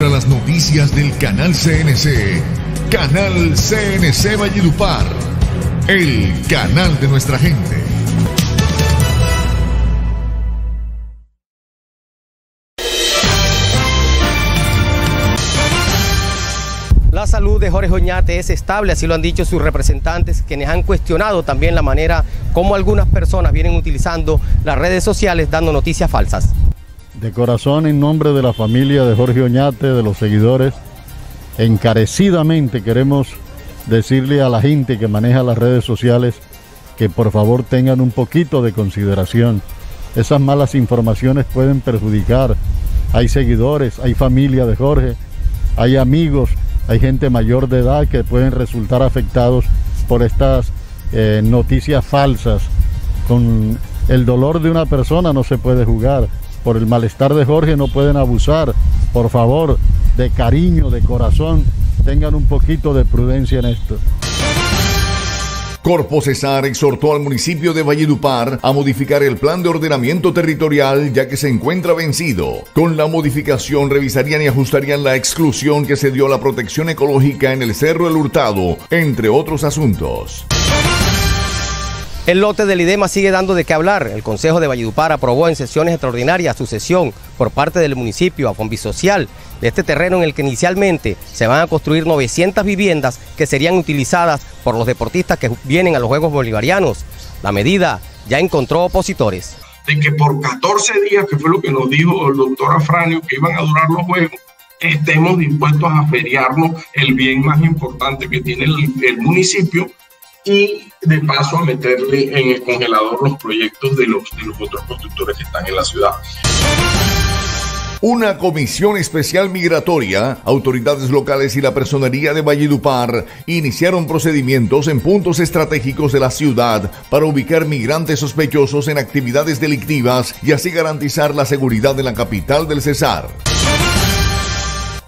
Para las noticias del canal CNC, canal CNC Valledupar, el canal de nuestra gente. La salud de Jorge Oñate es estable, así lo han dicho sus representantes, quienes han cuestionado también la manera como algunas personas vienen utilizando las redes sociales dando noticias falsas. De corazón, en nombre de la familia de Jorge Oñate, de los seguidores, encarecidamente queremos decirle a la gente que maneja las redes sociales que por favor tengan un poquito de consideración. Esas malas informaciones pueden perjudicar. Hay seguidores, hay familia de Jorge, hay amigos, hay gente mayor de edad que pueden resultar afectados por estas eh, noticias falsas. Con el dolor de una persona no se puede jugar. Por el malestar de Jorge no pueden abusar. Por favor, de cariño, de corazón, tengan un poquito de prudencia en esto. Corpo Cesar exhortó al municipio de Valledupar a modificar el plan de ordenamiento territorial ya que se encuentra vencido. Con la modificación revisarían y ajustarían la exclusión que se dio a la protección ecológica en el Cerro El Hurtado, entre otros asuntos. El lote del IDEMA sigue dando de qué hablar. El Consejo de Valledupar aprobó en sesiones extraordinarias su cesión por parte del municipio a Fombisocial de este terreno en el que inicialmente se van a construir 900 viviendas que serían utilizadas por los deportistas que vienen a los Juegos Bolivarianos. La medida ya encontró opositores. De que por 14 días, que fue lo que nos dijo el doctor Afranio, que iban a durar los Juegos, estemos dispuestos a feriarnos el bien más importante que tiene el, el municipio y de paso a meterle en el congelador los proyectos de los, de los otros constructores que están en la ciudad. Una comisión especial migratoria, autoridades locales y la personería de Valledupar iniciaron procedimientos en puntos estratégicos de la ciudad para ubicar migrantes sospechosos en actividades delictivas y así garantizar la seguridad de la capital del Cesar.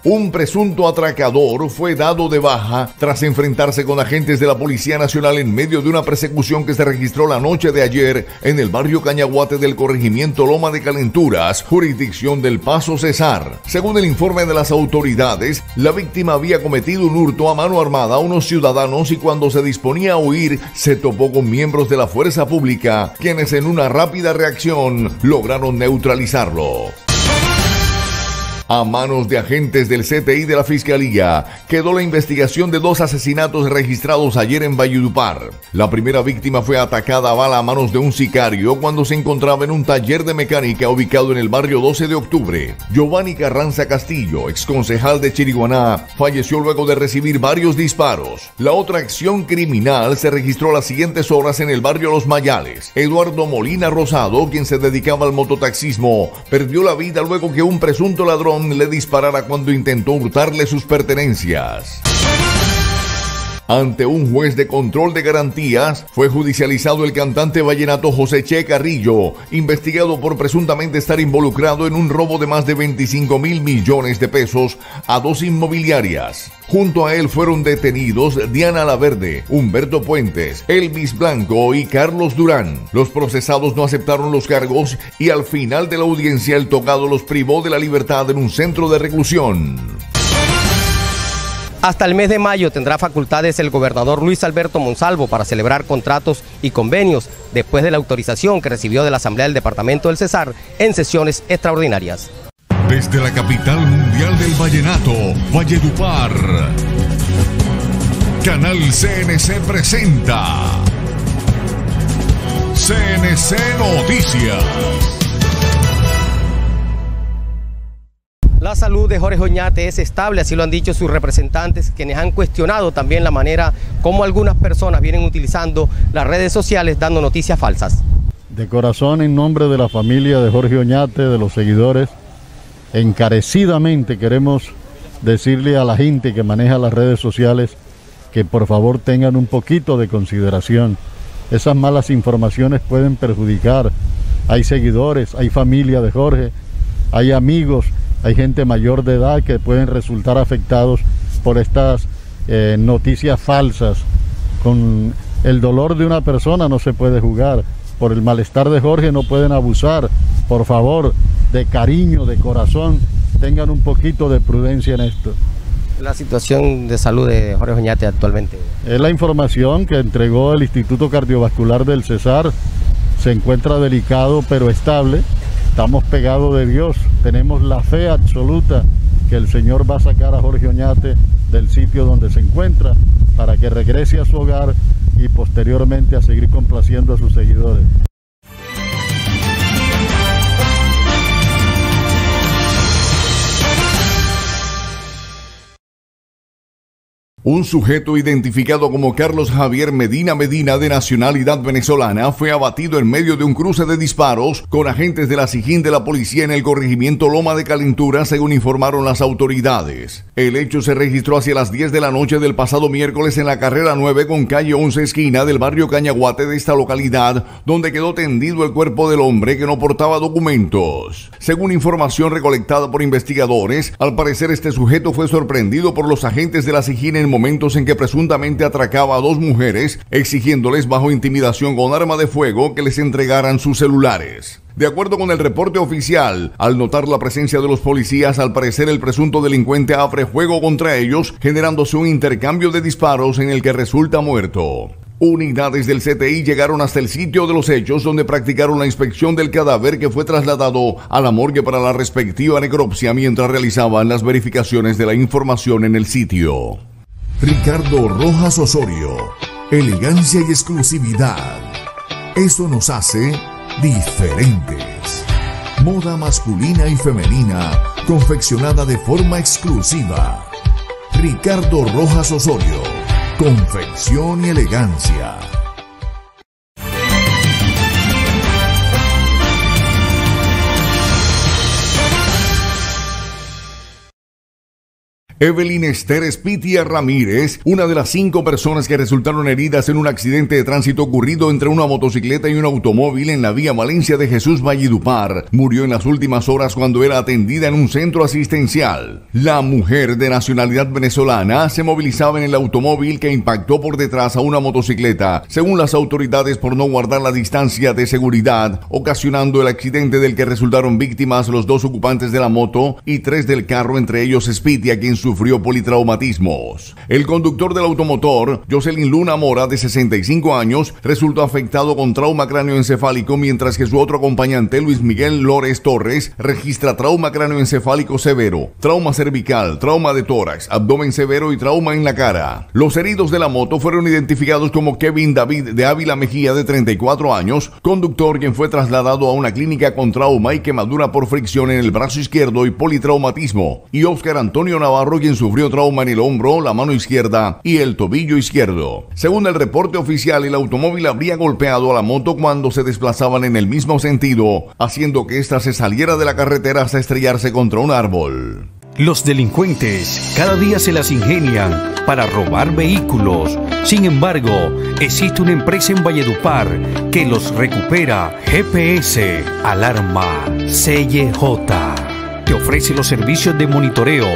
Un presunto atracador fue dado de baja tras enfrentarse con agentes de la Policía Nacional en medio de una persecución que se registró la noche de ayer en el barrio Cañaguate del corregimiento Loma de Calenturas, jurisdicción del Paso Cesar. Según el informe de las autoridades, la víctima había cometido un hurto a mano armada a unos ciudadanos y cuando se disponía a huir se topó con miembros de la fuerza pública, quienes en una rápida reacción lograron neutralizarlo a manos de agentes del CTI de la Fiscalía quedó la investigación de dos asesinatos registrados ayer en Valledupar. La primera víctima fue atacada a bala a manos de un sicario cuando se encontraba en un taller de mecánica ubicado en el barrio 12 de octubre. Giovanni Carranza Castillo, exconcejal de Chiriguaná, falleció luego de recibir varios disparos. La otra acción criminal se registró a las siguientes horas en el barrio Los Mayales. Eduardo Molina Rosado, quien se dedicaba al mototaxismo, perdió la vida luego que un presunto ladrón le disparara cuando intentó hurtarle sus pertenencias. Ante un juez de control de garantías, fue judicializado el cantante vallenato José Che Carrillo, investigado por presuntamente estar involucrado en un robo de más de 25 mil millones de pesos a dos inmobiliarias. Junto a él fueron detenidos Diana Laverde, Humberto Puentes, Elvis Blanco y Carlos Durán. Los procesados no aceptaron los cargos y al final de la audiencia el tocado los privó de la libertad en un centro de reclusión. Hasta el mes de mayo tendrá facultades el gobernador Luis Alberto Monsalvo para celebrar contratos y convenios después de la autorización que recibió de la Asamblea del Departamento del Cesar en sesiones extraordinarias. Desde la capital mundial del vallenato, Valledupar, Canal CNC presenta CNC Noticias. La salud de Jorge Oñate es estable, así lo han dicho sus representantes, quienes han cuestionado también la manera como algunas personas vienen utilizando las redes sociales dando noticias falsas. De corazón, en nombre de la familia de Jorge Oñate, de los seguidores, encarecidamente queremos decirle a la gente que maneja las redes sociales que por favor tengan un poquito de consideración. Esas malas informaciones pueden perjudicar. Hay seguidores, hay familia de Jorge, hay amigos hay gente mayor de edad que pueden resultar afectados por estas eh, noticias falsas. Con el dolor de una persona no se puede jugar. Por el malestar de Jorge no pueden abusar. Por favor, de cariño, de corazón, tengan un poquito de prudencia en esto. La situación de salud de Jorge Oñate actualmente. Es la información que entregó el Instituto Cardiovascular del Cesar. Se encuentra delicado pero estable. Estamos pegados de Dios. Tenemos la fe absoluta que el Señor va a sacar a Jorge Oñate del sitio donde se encuentra para que regrese a su hogar y posteriormente a seguir complaciendo a sus seguidores. Un sujeto identificado como Carlos Javier Medina Medina de nacionalidad venezolana fue abatido en medio de un cruce de disparos con agentes de la SIGIN de la policía en el corregimiento Loma de Calentura, según informaron las autoridades. El hecho se registró hacia las 10 de la noche del pasado miércoles en la carrera 9 con calle 11 esquina del barrio Cañaguate de esta localidad, donde quedó tendido el cuerpo del hombre que no portaba documentos. Según información recolectada por investigadores, al parecer este sujeto fue sorprendido por los agentes de la SIGIN en momentos en que presuntamente atracaba a dos mujeres, exigiéndoles bajo intimidación con arma de fuego que les entregaran sus celulares. De acuerdo con el reporte oficial, al notar la presencia de los policías, al parecer el presunto delincuente abre fuego contra ellos, generándose un intercambio de disparos en el que resulta muerto. Unidades del CTI llegaron hasta el sitio de los hechos donde practicaron la inspección del cadáver que fue trasladado a la morgue para la respectiva necropsia mientras realizaban las verificaciones de la información en el sitio. Ricardo Rojas Osorio, elegancia y exclusividad. Eso nos hace diferentes. Moda masculina y femenina, confeccionada de forma exclusiva. Ricardo Rojas Osorio, confección y elegancia. Evelyn Esther Spitia Ramírez, una de las cinco personas que resultaron heridas en un accidente de tránsito ocurrido entre una motocicleta y un automóvil en la vía Valencia de Jesús Vallidupar, murió en las últimas horas cuando era atendida en un centro asistencial. La mujer de nacionalidad venezolana se movilizaba en el automóvil que impactó por detrás a una motocicleta, según las autoridades por no guardar la distancia de seguridad, ocasionando el accidente del que resultaron víctimas los dos ocupantes de la moto y tres del carro, entre ellos Spitia, quien su sufrió politraumatismos. El conductor del automotor, Jocelyn Luna Mora, de 65 años, resultó afectado con trauma cráneoencefálico, mientras que su otro acompañante, Luis Miguel Lores Torres, registra trauma cráneoencefálico severo, trauma cervical, trauma de tórax, abdomen severo y trauma en la cara. Los heridos de la moto fueron identificados como Kevin David de Ávila Mejía, de 34 años, conductor quien fue trasladado a una clínica con trauma y quemadura por fricción en el brazo izquierdo y politraumatismo, y Oscar Antonio Navarro, sufrió trauma en el hombro, la mano izquierda y el tobillo izquierdo. Según el reporte oficial, el automóvil habría golpeado a la moto cuando se desplazaban en el mismo sentido, haciendo que ésta se saliera de la carretera hasta estrellarse contra un árbol. Los delincuentes cada día se las ingenian para robar vehículos. Sin embargo, existe una empresa en Valledupar que los recupera. GPS, alarma, CJ te ofrece los servicios de monitoreo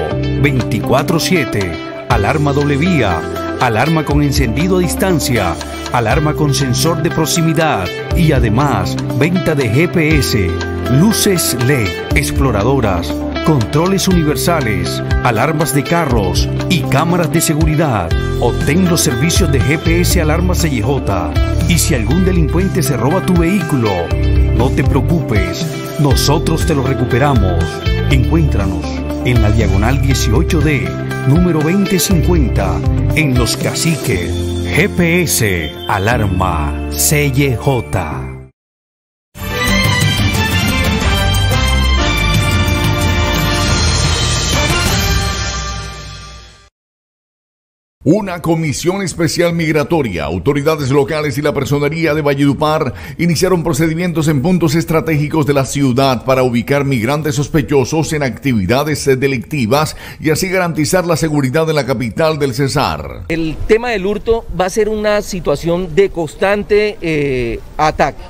24/7, alarma doble vía, alarma con encendido a distancia, alarma con sensor de proximidad y además venta de GPS, luces LED, exploradoras, controles universales, alarmas de carros y cámaras de seguridad. Obtén los servicios de GPS Alarma CJ. Y si algún delincuente se roba tu vehículo, no te preocupes, nosotros te lo recuperamos. Encuéntranos en la diagonal 18D, número 2050, en Los Caciques. GPS Alarma CJ. Una comisión especial migratoria, autoridades locales y la personería de Valledupar iniciaron procedimientos en puntos estratégicos de la ciudad para ubicar migrantes sospechosos en actividades delictivas y así garantizar la seguridad de la capital del Cesar. El tema del hurto va a ser una situación de constante eh, ataque.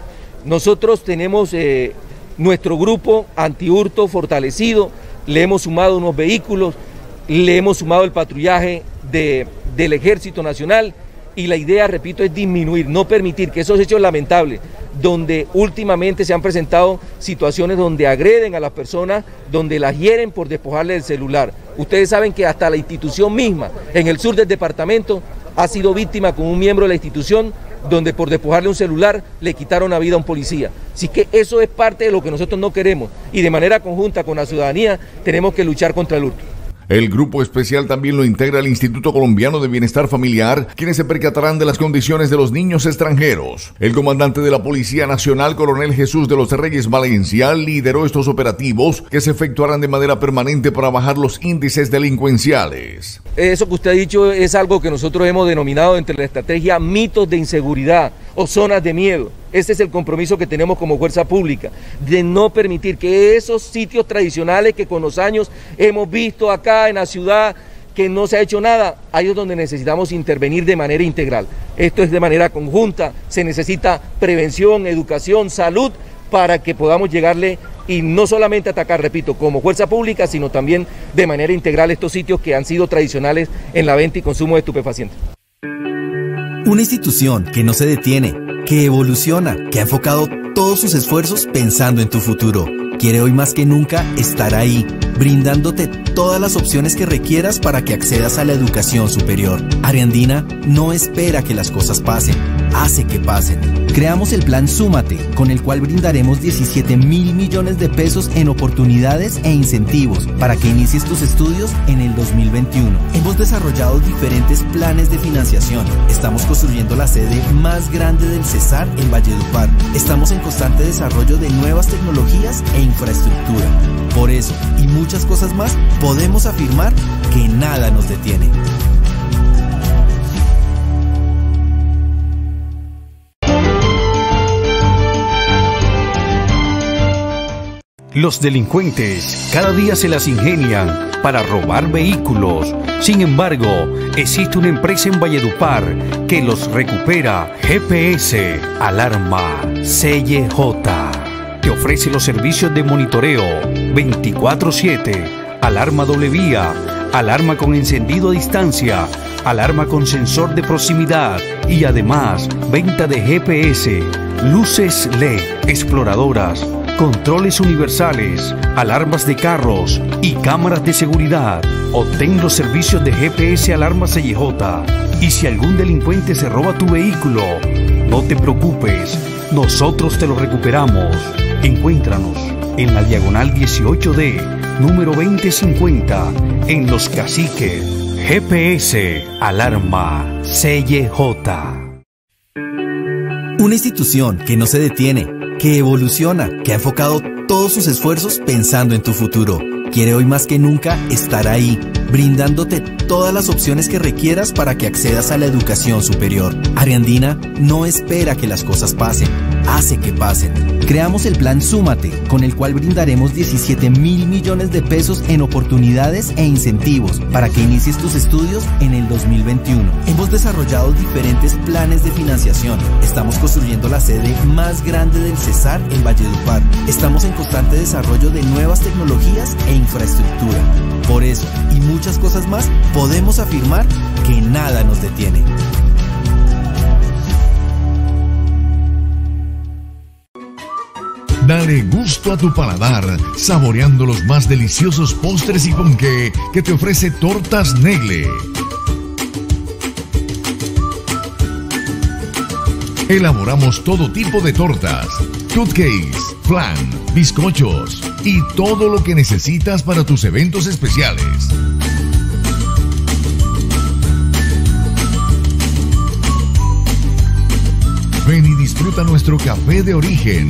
Nosotros tenemos eh, nuestro grupo antihurto fortalecido, le hemos sumado unos vehículos, le hemos sumado el patrullaje de del Ejército Nacional y la idea, repito, es disminuir, no permitir que esos hechos lamentables donde últimamente se han presentado situaciones donde agreden a las personas, donde las hieren por despojarle el celular. Ustedes saben que hasta la institución misma, en el sur del departamento, ha sido víctima con un miembro de la institución donde por despojarle un celular le quitaron la vida a un policía. Así que eso es parte de lo que nosotros no queremos y de manera conjunta con la ciudadanía tenemos que luchar contra el hurto. El grupo especial también lo integra el Instituto Colombiano de Bienestar Familiar, quienes se percatarán de las condiciones de los niños extranjeros. El comandante de la Policía Nacional, coronel Jesús de los Reyes Valencia, lideró estos operativos que se efectuarán de manera permanente para bajar los índices delincuenciales. Eso que usted ha dicho es algo que nosotros hemos denominado entre la estrategia mitos de inseguridad o zonas de miedo. Este es el compromiso que tenemos como fuerza pública, de no permitir que esos sitios tradicionales que con los años hemos visto acá en la ciudad, que no se ha hecho nada, ahí es donde necesitamos intervenir de manera integral. Esto es de manera conjunta, se necesita prevención, educación, salud, para que podamos llegarle y no solamente atacar, repito, como fuerza pública, sino también de manera integral estos sitios que han sido tradicionales en la venta y consumo de estupefacientes. Una institución que no se detiene, que evoluciona, que ha enfocado todos sus esfuerzos pensando en tu futuro. Quiere hoy más que nunca estar ahí, brindándote todas las opciones que requieras para que accedas a la educación superior. Ariandina no espera que las cosas pasen, hace que pasen. Creamos el plan Súmate, con el cual brindaremos 17 mil millones de pesos en oportunidades e incentivos para que inicies tus estudios en el 2021. Hemos desarrollado diferentes planes de financiación. Estamos construyendo la sede más grande del Cesar en Valledupar. Estamos en constante desarrollo de nuevas tecnologías e infraestructura. Por eso y muchas cosas más, podemos afirmar que nada nos detiene. Los delincuentes cada día se las ingenian para robar vehículos. Sin embargo, existe una empresa en Valledupar que los recupera. GPS, alarma, CJ. Te ofrece los servicios de monitoreo 24-7, alarma doble vía, alarma con encendido a distancia, alarma con sensor de proximidad y además venta de GPS, luces LED, exploradoras controles universales, alarmas de carros y cámaras de seguridad. Obtén los servicios de GPS Alarma CJ. Y si algún delincuente se roba tu vehículo, no te preocupes, nosotros te lo recuperamos. Encuéntranos en la diagonal 18D, número 2050, en Los Caciques. GPS Alarma CJ. Una institución que no se detiene que evoluciona, que ha enfocado todos sus esfuerzos pensando en tu futuro. Quiere hoy más que nunca estar ahí, brindándote todas las opciones que requieras para que accedas a la educación superior. Ariandina no espera que las cosas pasen, hace que pasen. Creamos el plan Súmate, con el cual brindaremos 17 mil millones de pesos en oportunidades e incentivos para que inicies tus estudios en el 2021. Hemos desarrollado diferentes planes de financiación. Estamos construyendo la sede más grande del Cesar en Valledupar. Estamos en constante desarrollo de nuevas tecnologías e infraestructura. Por eso y muchas cosas más, podemos afirmar que nada nos detiene. Dale gusto a tu paladar, saboreando los más deliciosos postres y ponqué que te ofrece Tortas Negle. Elaboramos todo tipo de tortas, cupcakes, flan, bizcochos y todo lo que necesitas para tus eventos especiales. Ven y disfruta nuestro café de origen.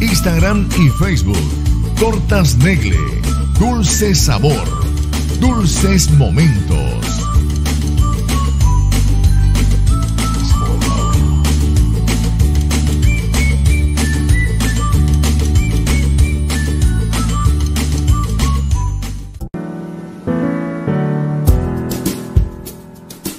Instagram y Facebook. Tortas Negle, dulce sabor, dulces momentos.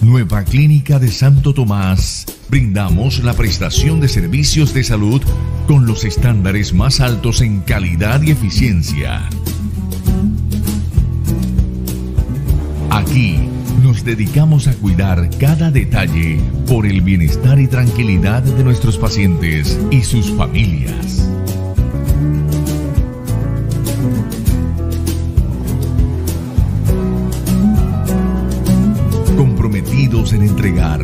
Nueva Clínica de Santo Tomás. Brindamos la prestación de servicios de salud con los estándares más altos en calidad y eficiencia. Aquí nos dedicamos a cuidar cada detalle por el bienestar y tranquilidad de nuestros pacientes y sus familias. comprometidos en entregar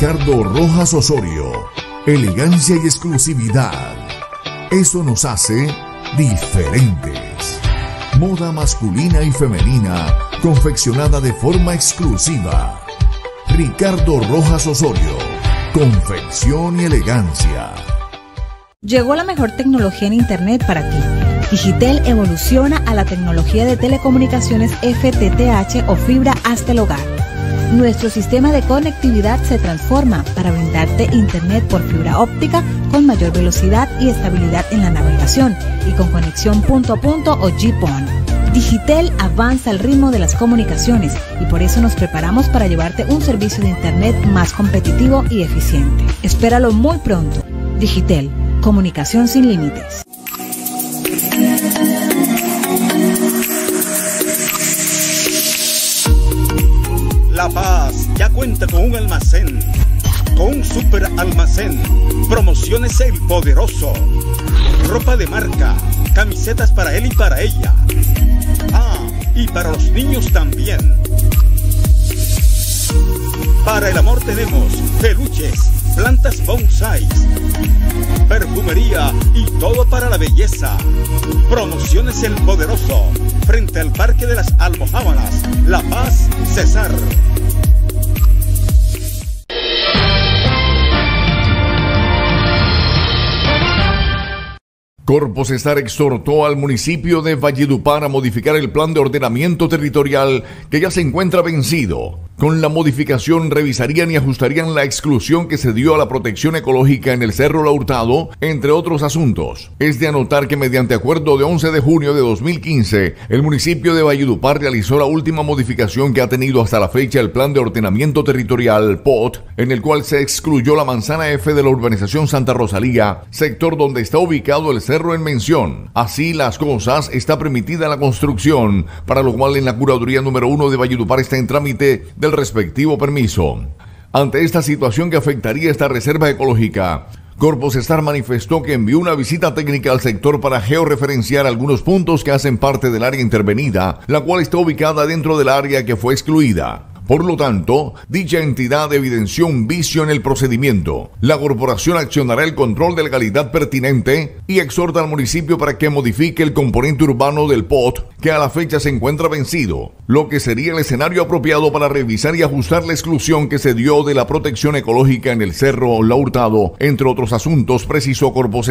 Ricardo Rojas Osorio. Elegancia y exclusividad. Eso nos hace diferentes. Moda masculina y femenina confeccionada de forma exclusiva. Ricardo Rojas Osorio. Confección y elegancia. Llegó la mejor tecnología en Internet para ti. Digitel evoluciona a la tecnología de telecomunicaciones FTTH o fibra hasta el hogar nuestro sistema de conectividad se transforma para brindarte Internet por fibra óptica con mayor velocidad y estabilidad en la navegación y con conexión punto a punto o GPON. Digitel avanza al ritmo de las comunicaciones y por eso nos preparamos para llevarte un servicio de Internet más competitivo y eficiente. Espéralo muy pronto. Digitel, comunicación sin límites. La Paz ya cuenta con un almacén, con un super almacén. Promociones El Poderoso. Ropa de marca, camisetas para él y para ella. Ah, y para los niños también. Para el amor tenemos peluches, plantas bonsai, perfumería y todo para la belleza. Promociones El Poderoso, frente al Parque de las Almojábalas, La Paz, Cesar. Corposestar exhortó al municipio de Valledupar a modificar el plan de ordenamiento territorial que ya se encuentra vencido. Con la modificación revisarían y ajustarían la exclusión que se dio a la protección ecológica en el Cerro La Hurtado, entre otros asuntos. Es de anotar que mediante acuerdo de 11 de junio de 2015, el municipio de Valledupar realizó la última modificación que ha tenido hasta la fecha el plan de ordenamiento territorial POT, en el cual se excluyó la manzana F de la urbanización Santa Rosalía, sector donde está ubicado el cerro en mención. Así las cosas, está permitida la construcción, para lo cual en la curaduría número 1 de Valledupar está en trámite respectivo permiso. Ante esta situación que afectaría esta reserva ecológica, Corpus Star manifestó que envió una visita técnica al sector para georreferenciar algunos puntos que hacen parte del área intervenida, la cual está ubicada dentro del área que fue excluida. Por lo tanto, dicha entidad evidenció un vicio en el procedimiento. La corporación accionará el control de legalidad pertinente y exhorta al municipio para que modifique el componente urbano del POT, que a la fecha se encuentra vencido, lo que sería el escenario apropiado para revisar y ajustar la exclusión que se dio de la protección ecológica en el Cerro La Hurtado, entre otros asuntos, precisó Corpo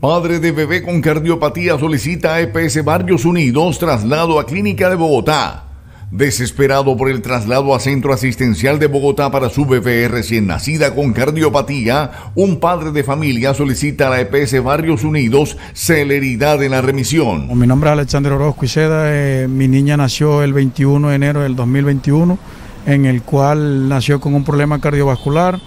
Padre de bebé con cardiopatía solicita a EPS Barrios Unidos traslado a Clínica de Bogotá. Desesperado por el traslado a Centro Asistencial de Bogotá para su bebé recién nacida con cardiopatía, un padre de familia solicita a la EPS Barrios Unidos celeridad en la remisión. Mi nombre es Alexander Orozco y eh, mi niña nació el 21 de enero del 2021, en el cual nació con un problema cardiovascular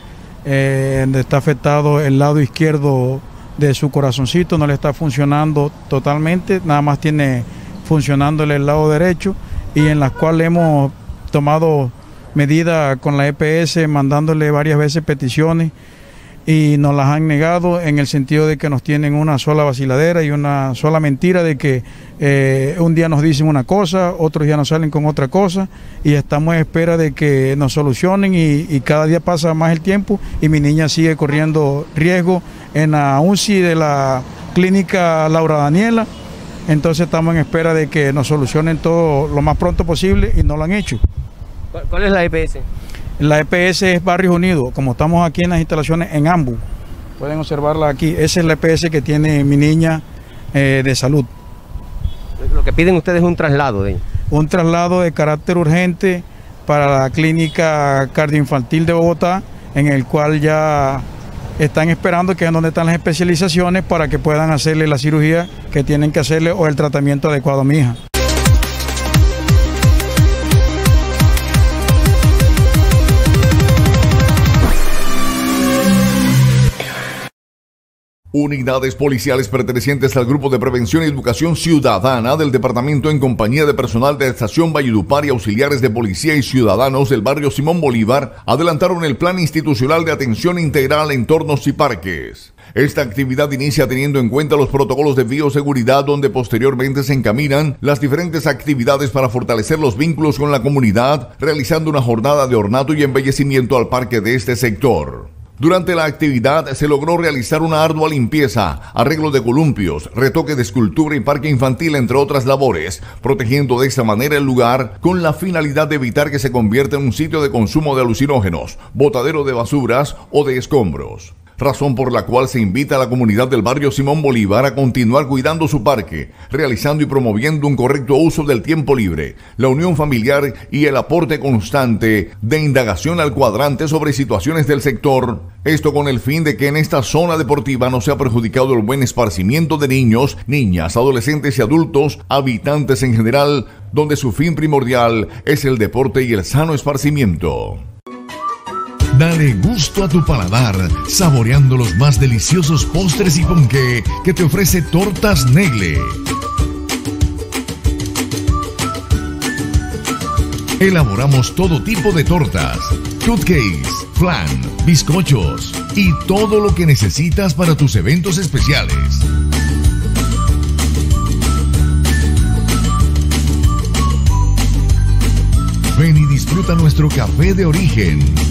eh, donde está afectado el lado izquierdo de su corazoncito, no le está funcionando totalmente, nada más tiene funcionándole el lado derecho y en las cuales hemos tomado medidas con la EPS, mandándole varias veces peticiones y nos las han negado en el sentido de que nos tienen una sola vaciladera y una sola mentira de que eh, un día nos dicen una cosa, otros días nos salen con otra cosa y estamos en espera de que nos solucionen y, cada día pasa más el tiempo y mi niña sigue corriendo riesgo en la UCI de la clínica Laura Daniela. Entonces estamos en espera de que nos solucionen todo lo más pronto posible y no lo han hecho. ¿Cuál es la EPS? La EPS es Barrios Unidos, como estamos aquí en las instalaciones en Ambu. Pueden observarla aquí. Esa es la EPS que tiene mi niña eh, de salud. Lo que piden ustedes es un traslado de Un traslado de carácter urgente para la clínica cardioinfantil de Bogotá, en el cual ya están esperando que es donde están las especializaciones para que puedan hacerle la cirugía que tienen que hacerle o el tratamiento adecuado a mi hija. Unidades policiales pertenecientes al Grupo de Prevención y Educación Ciudadana del Departamento en compañía de personal de Estación Valledupar y auxiliares de policía y ciudadanos del barrio Simón Bolívar adelantaron el Plan Institucional de Atención Integral a Entornos y Parques. Esta actividad inicia teniendo en cuenta los protocolos de bioseguridad donde posteriormente se encaminan las diferentes actividades para fortalecer los vínculos con la comunidad, realizando una jornada de ornato y embellecimiento al parque de este sector. Durante la actividad se logró realizar una ardua limpieza, arreglo de columpios, retoque de escultura y parque infantil, entre otras labores, protegiendo de esta manera el lugar con la finalidad de evitar que se convierta en un sitio de consumo de alucinógenos, botadero de basuras o de escombros razón por la cual se invita a la comunidad del barrio Simón Bolívar a continuar cuidando su parque, realizando y promoviendo un correcto uso del tiempo libre, la unión familiar y el aporte constante de indagación al cuadrante sobre situaciones del sector. Esto con el fin de que en esta zona deportiva no sea perjudicado el buen esparcimiento de niños, niñas, adolescentes y adultos, habitantes en general, donde su fin primordial es el deporte y el sano esparcimiento. Dale gusto a tu paladar, saboreando los más deliciosos postres y ponqué que te ofrece Tortas Negle. Elaboramos todo tipo de tortas, cupcakes, flan, bizcochos y todo lo que necesitas para tus eventos especiales. Ven y disfruta nuestro café de origen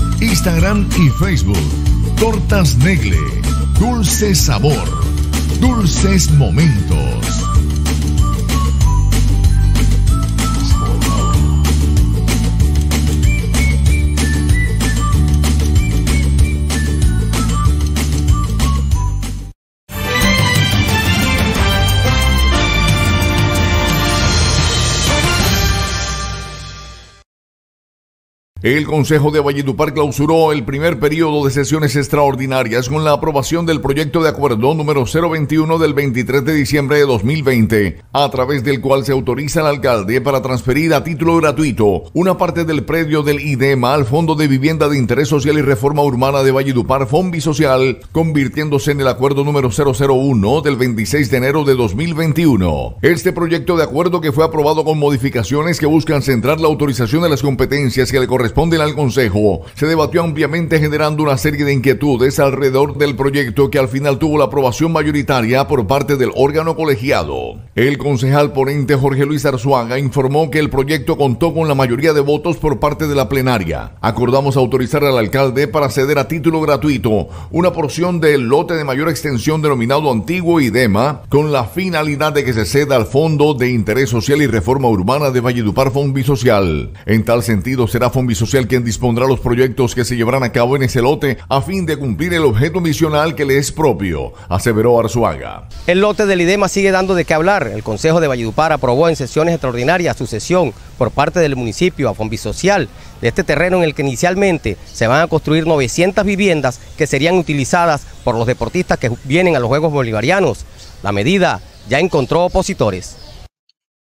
Instagram y Facebook. Tortas Negle. Dulce sabor. Dulces momentos. El Consejo de Valledupar clausuró el primer periodo de sesiones extraordinarias con la aprobación del proyecto de acuerdo número 021 del 23 de diciembre de 2020, a través del cual se autoriza al alcalde para transferir a título gratuito una parte del predio del IDEMA al Fondo de Vivienda de Interés Social y Reforma Urbana de Valledupar, Fombi Social, convirtiéndose en el acuerdo número 001 del 26 de enero de 2021. Este proyecto de acuerdo que fue aprobado con modificaciones que buscan centrar la autorización de las competencias que le corresponden corresponden al Consejo, se debatió ampliamente generando una serie de inquietudes alrededor del proyecto que al final tuvo la aprobación mayoritaria por parte del órgano colegiado. El concejal ponente Jorge Luis Arzuaga informó que el proyecto contó con la mayoría de votos por parte de la plenaria. Acordamos autorizar al alcalde para ceder a título gratuito una porción del lote de mayor extensión denominado Antiguo IDEMA con la finalidad de que se ceda al Fondo de Interés Social y Reforma Urbana de Valledupar Social. En tal sentido, será Social quien dispondrá los proyectos que se llevarán a cabo en ese lote a fin de cumplir el objeto misional que le es propio, aseveró Arzuaga. El lote del IDEMA sigue dando de qué hablar. El Consejo de Valledupar aprobó en sesiones extraordinarias su cesión por parte del municipio a Social de este terreno en el que inicialmente se van a construir 900 viviendas que serían utilizadas por los deportistas que vienen a los Juegos Bolivarianos. La medida ya encontró opositores.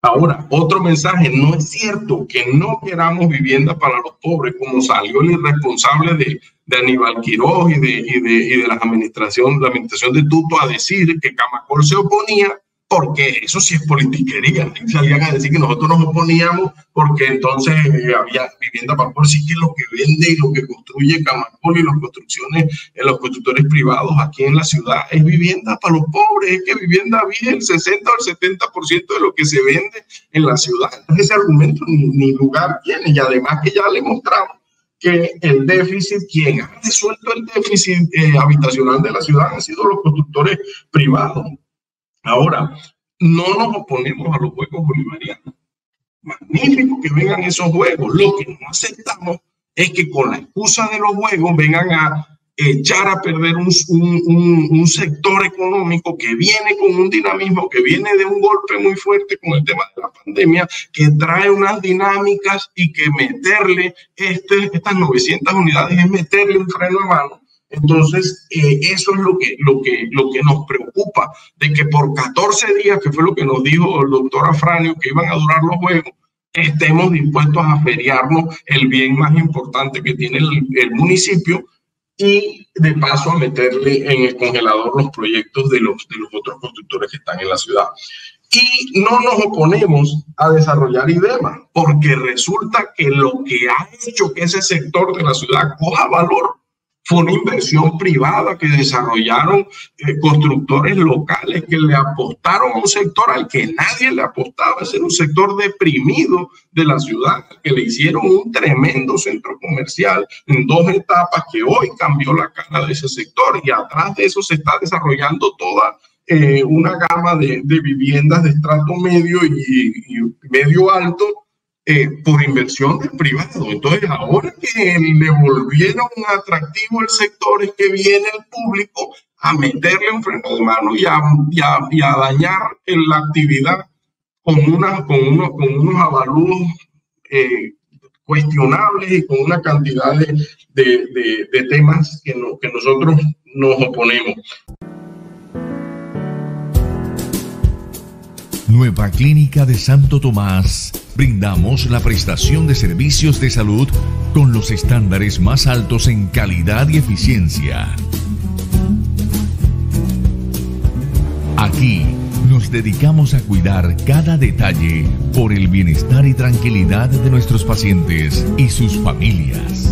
Ahora, otro mensaje, no es cierto que no queramos vivienda para los pobres, como salió el irresponsable de, de Aníbal Quiroz y de, y de, y de la administración, la administración de Tuto a decir que Camacol se oponía porque eso sí es politiquería. Salían a decir que nosotros nos oponíamos porque entonces eh, había vivienda para por sí que lo que vende y lo que construye Camacol y las construcciones, en los constructores privados aquí en la ciudad es vivienda para los pobres, es que vivienda bien el 60 o el 70% de lo que se vende en la ciudad. Ese argumento ni, lugar tiene y además que ya le mostramos que el déficit, quien ha resuelto el déficit eh, habitacional de la ciudad han sido los constructores privados Ahora, no nos oponemos a los Juegos Bolivarianos. Magnífico que vengan esos Juegos. Lo que no aceptamos es que con la excusa de los Juegos vengan a echar a perder un, sector económico que viene con un dinamismo, que viene de un golpe muy fuerte con el tema de la pandemia, que trae unas dinámicas y que meterle este, estas 900 unidades es meterle un freno a mano entonces, eh, eso es lo que, lo, que, lo que nos preocupa, de que por 14 días, que fue lo que nos dijo el doctor Afranio, que iban a durar los juegos, estemos dispuestos a feriarnos el bien más importante que tiene el, municipio y de paso a meterle en el congelador los proyectos de los, de los otros constructores que están en la ciudad. Y no nos oponemos a desarrollar IDEMA, porque resulta que lo que ha hecho que ese sector de la ciudad coja valor fue una inversión privada que desarrollaron eh, constructores locales que le apostaron a un sector al que nadie le apostaba, ser un sector deprimido de la ciudad, que le hicieron un tremendo centro comercial en dos etapas que hoy cambió la cara de ese sector. Y atrás de eso se está desarrollando toda eh, una gama de, viviendas de estrato medio y medio alto eh, por inversión del privado. Entonces, ahora que le volvieron atractivo el sector, es que viene el público a meterle un freno de mano y a, dañar la actividad con, unos avalúos eh, cuestionables y con una cantidad de, temas que nosotros nos oponemos. Nueva Clínica de Santo Tomás. Brindamos la prestación de servicios de salud con los estándares más altos en calidad y eficiencia. Aquí nos dedicamos a cuidar cada detalle por el bienestar y tranquilidad de nuestros pacientes y sus familias.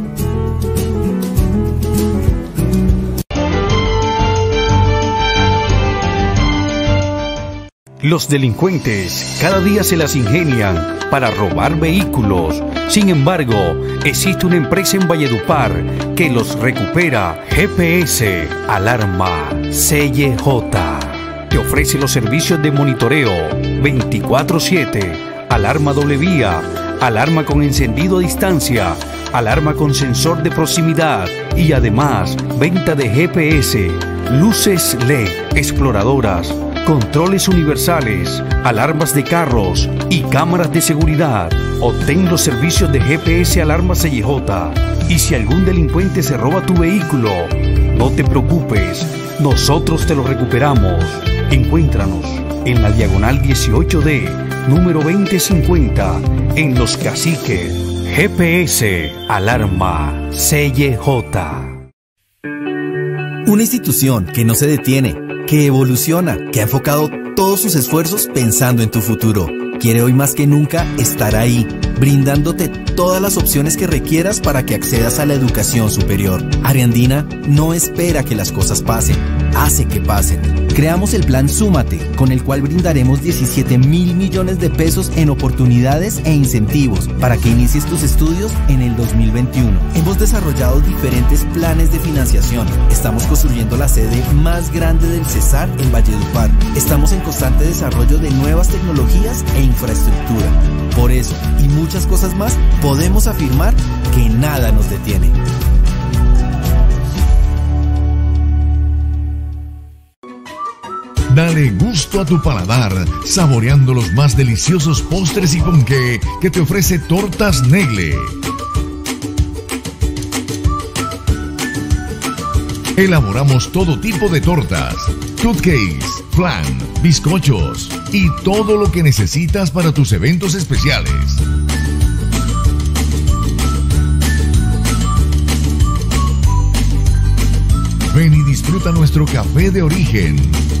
Los delincuentes cada día se las ingenian para robar vehículos. Sin embargo, existe una empresa en Valledupar que los recupera. GPS, alarma, CJ. Te ofrece los servicios de monitoreo 24-7, alarma doble vía, alarma con encendido a distancia, alarma con sensor de proximidad y además venta de GPS, luces LED, exploradoras controles universales, alarmas de carros y cámaras de seguridad. Obtén los servicios de GPS Alarma CJ. Y si algún delincuente se roba tu vehículo, no te preocupes, nosotros te lo recuperamos. Encuéntranos en la diagonal 18D, número 2050, en Los Caciques. GPS Alarma CJ. Una institución que no se detiene, que evoluciona, que ha enfocado todos sus esfuerzos pensando en tu futuro. Quiere hoy más que nunca estar ahí, brindándote todas las opciones que requieras para que accedas a la educación superior. Ariandina no espera que las cosas pasen, hace que pasen. Creamos el plan Súmate, con el cual brindaremos 17 mil millones de pesos en oportunidades e incentivos para que inicies tus estudios en el 2021. Hemos desarrollado diferentes planes de financiación. Estamos construyendo la sede más grande del Cesar en Valledupar. Estamos en constante desarrollo de nuevas tecnologías e infraestructura. Por eso y muchas cosas más, podemos afirmar que nada nos detiene. Dale gusto a tu paladar, saboreando los más deliciosos postres y ponqué que te ofrece Tortas Negle. Elaboramos todo tipo de tortas, cupcakes, flan, bizcochos y todo lo que necesitas para tus eventos especiales. Ven y disfruta nuestro café de origen.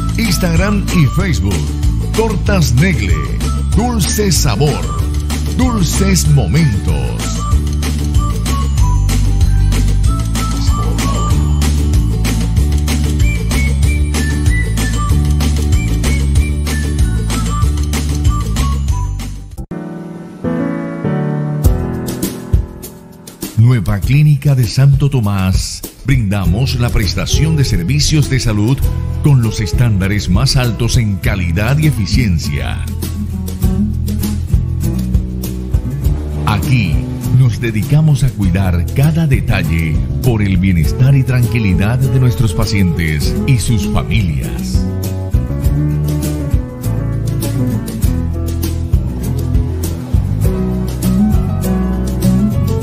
Instagram y Facebook. Tortas Negle, dulce sabor, dulces momentos. Nueva Clínica de Santo Tomás. Brindamos la prestación de servicios de salud con los estándares más altos en calidad y eficiencia. Aquí nos dedicamos a cuidar cada detalle por el bienestar y tranquilidad de nuestros pacientes y sus familias.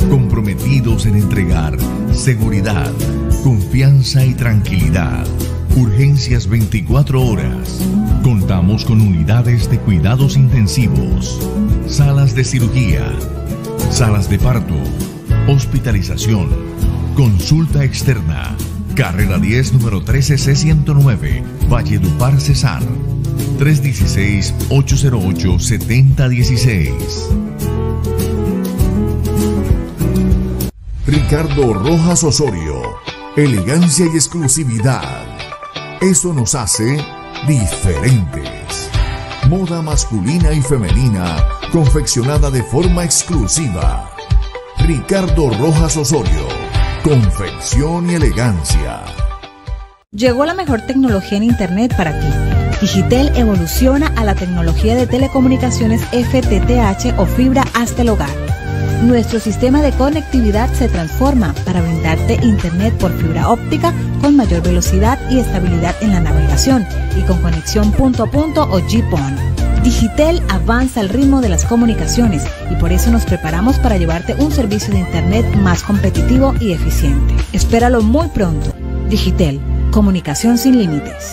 comprometidos en entregar seguridad, confianza y tranquilidad. Urgencias 24 horas. Contamos con unidades de cuidados intensivos, salas de cirugía, salas de parto, hospitalización, consulta externa. Carrera 10, número 13C109, Valledupar, Cesar. 316-808-7016. Ricardo Rojas Osorio. Elegancia y exclusividad. Eso nos hace diferentes. Moda masculina y femenina confeccionada de forma exclusiva. Ricardo Rojas Osorio. Confección y elegancia. Llegó la mejor tecnología en Internet para ti. Digitel evoluciona a la tecnología de telecomunicaciones FTTH o fibra hasta el hogar. Nuestro sistema de conectividad se transforma para brindarte Internet por fibra óptica con mayor velocidad y estabilidad en la navegación y con conexión punto a punto o GPON. Digitel avanza al ritmo de las comunicaciones y por eso nos preparamos para llevarte un servicio de Internet más competitivo y eficiente. Espéralo muy pronto. Digitel, comunicación sin límites.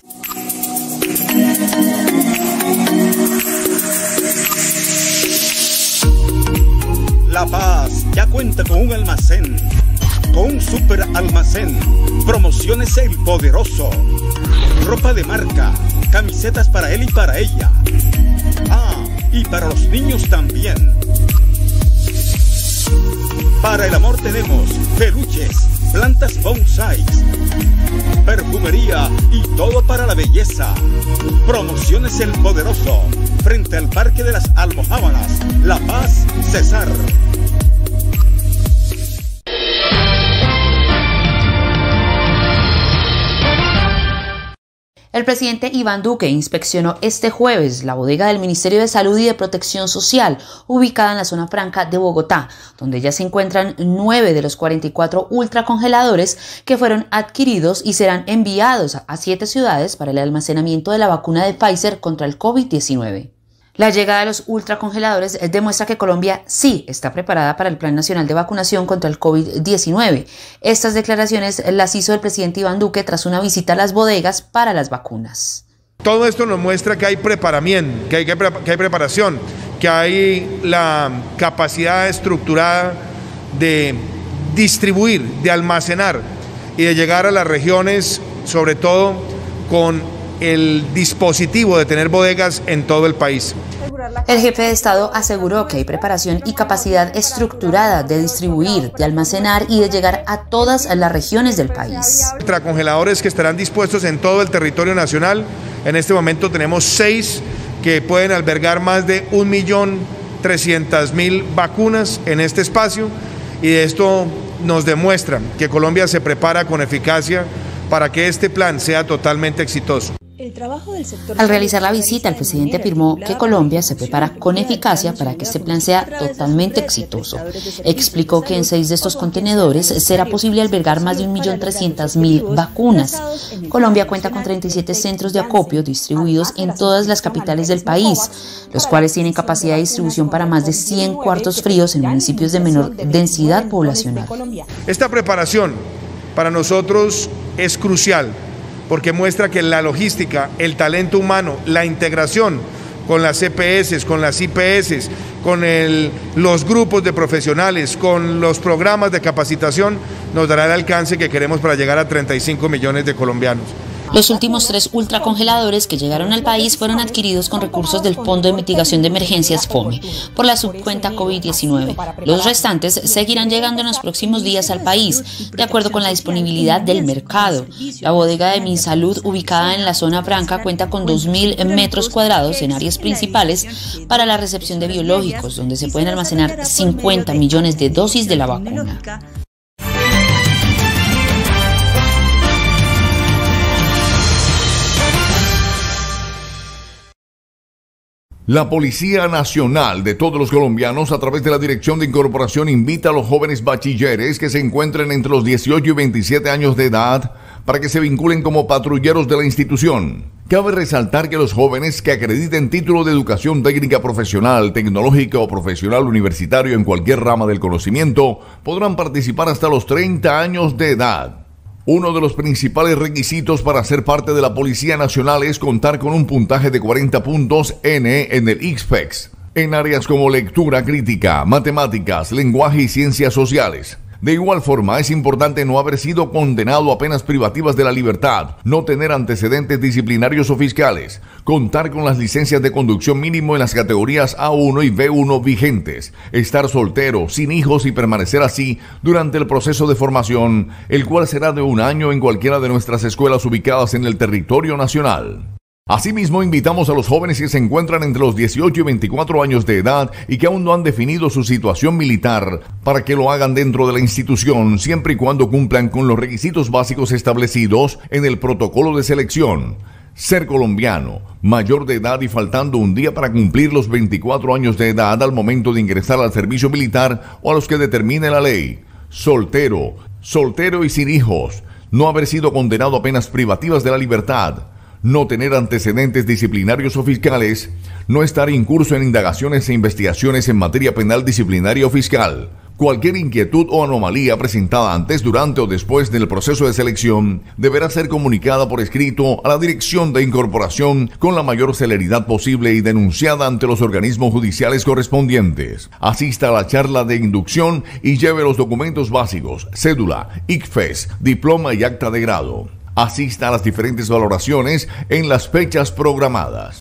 La Paz ya cuenta con un almacén, con un super almacén. Promociones El Poderoso. Ropa de marca, camisetas para él y para ella niños también. Para el amor tenemos peluches, plantas bonsai, perfumería y todo para la belleza. Promociones El Poderoso, frente al Parque de las Almohábanas, La Paz, Cesar. El presidente Iván Duque inspeccionó este jueves la bodega del Ministerio de Salud y de Protección Social, ubicada en la zona franca de Bogotá, donde ya se encuentran nueve de los 44 ultracongeladores que fueron adquiridos y serán enviados a siete ciudades para el almacenamiento de la vacuna de Pfizer contra el COVID-19. La llegada de los ultracongeladores demuestra que Colombia sí está preparada para el Plan Nacional de Vacunación contra el COVID-19. Estas declaraciones las hizo el presidente Iván Duque tras una visita a las bodegas para las vacunas. Todo esto nos muestra que hay preparamiento, que hay, que hay preparación, que hay la capacidad estructurada de distribuir, de almacenar y de llegar a las regiones, sobre todo con el dispositivo de tener bodegas en todo el país. El jefe de Estado aseguró que hay preparación y capacidad estructurada de distribuir, de almacenar y de llegar a todas las regiones del país. Congeladores que estarán dispuestos en todo el territorio nacional. En este momento tenemos seis que pueden albergar más de 1.300.000 vacunas en este espacio y esto nos demuestra que Colombia se prepara con eficacia para que este plan sea totalmente exitoso. Al realizar la visita, el presidente afirmó que Colombia se prepara con eficacia para que este plan sea totalmente exitoso. Explicó que en seis de estos contenedores será posible albergar más de 1.300.000 vacunas. Colombia cuenta con 37 centros de acopio distribuidos en todas las capitales del país, los cuales tienen capacidad de distribución para más de 100 cuartos fríos en municipios de menor densidad poblacional. Esta preparación para nosotros es crucial porque muestra que la logística, el talento humano, la integración con las CPS, con las IPS, con los grupos de profesionales, con los programas de capacitación, nos dará el alcance que queremos para llegar a 35 millones de colombianos. Los últimos tres ultracongeladores que llegaron al país fueron adquiridos con recursos del Fondo de Mitigación de Emergencias FOME por la subcuenta COVID-19. Los restantes seguirán llegando en los próximos días al país, de acuerdo con la disponibilidad del mercado. La bodega de MinSalud, ubicada en la zona franca, cuenta con 2.000 metros cuadrados en áreas principales para la recepción de biológicos, donde se pueden almacenar 50 millones de dosis de la vacuna. La Policía Nacional de todos los colombianos a través de la Dirección de Incorporación invita a los jóvenes bachilleres que se encuentren entre los 18 y 27 años de edad para que se vinculen como patrulleros de la institución. Cabe resaltar que los jóvenes que acrediten título de educación técnica profesional, tecnológica o profesional universitario en cualquier rama del conocimiento podrán participar hasta los 30 años de edad. Uno de los principales requisitos para ser parte de la Policía Nacional es contar con un puntaje de 40 puntos N en el IXPEX, en áreas como lectura crítica, matemáticas, lenguaje y ciencias sociales. De igual forma, es importante no haber sido condenado a penas privativas de la libertad, no tener antecedentes disciplinarios o fiscales, contar con las licencias de conducción mínimo en las categorías A1 y B1 vigentes, estar soltero, sin hijos y permanecer así durante el proceso de formación, el cual será de un año en cualquiera de nuestras escuelas ubicadas en el territorio nacional. Asimismo, invitamos a los jóvenes que se encuentran entre los 18 y 24 años de edad y que aún no han definido su situación militar para que lo hagan dentro de la institución siempre y cuando cumplan con los requisitos básicos establecidos en el protocolo de selección. Ser colombiano, mayor de edad y faltando un día para cumplir los 24 años de edad al momento de ingresar al servicio militar o a los que determine la ley. Soltero, soltero y sin hijos, no haber sido condenado a penas privativas de la libertad no tener antecedentes disciplinarios o fiscales, no estar incurso en indagaciones e investigaciones en materia penal disciplinaria o fiscal. Cualquier inquietud o anomalía presentada antes, durante o después del proceso de selección deberá ser comunicada por escrito a la Dirección de Incorporación con la mayor celeridad posible y denunciada ante los organismos judiciales correspondientes. Asista a la charla de inducción y lleve los documentos básicos, cédula, ICFES, diploma y acta de grado asista a las diferentes valoraciones en las fechas programadas.